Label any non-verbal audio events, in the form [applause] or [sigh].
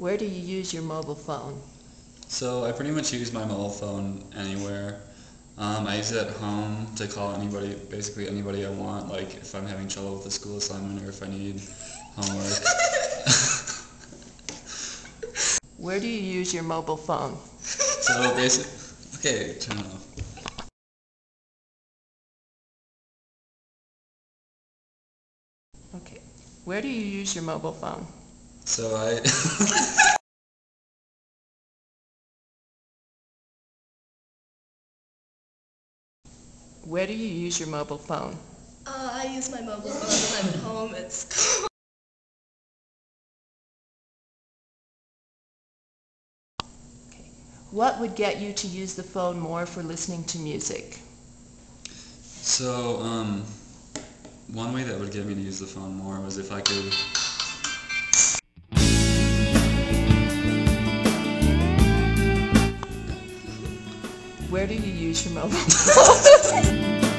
Where do you use your mobile phone? So I pretty much use my mobile phone anywhere. Um, I use it at home to call anybody, basically anybody I want, like if I'm having trouble with a school assignment or if I need homework. [laughs] Where do you use your mobile phone? so basic, okay, turn it off. Okay. Where do you use your mobile phone? So I, [laughs] Where do you use your mobile phone? Uh, I use my mobile phone when I'm at home. It's [laughs] What would get you to use the phone more for listening to music? so um, one way that would get me to use the phone more was if I could Where do you use your mobile phone? [laughs]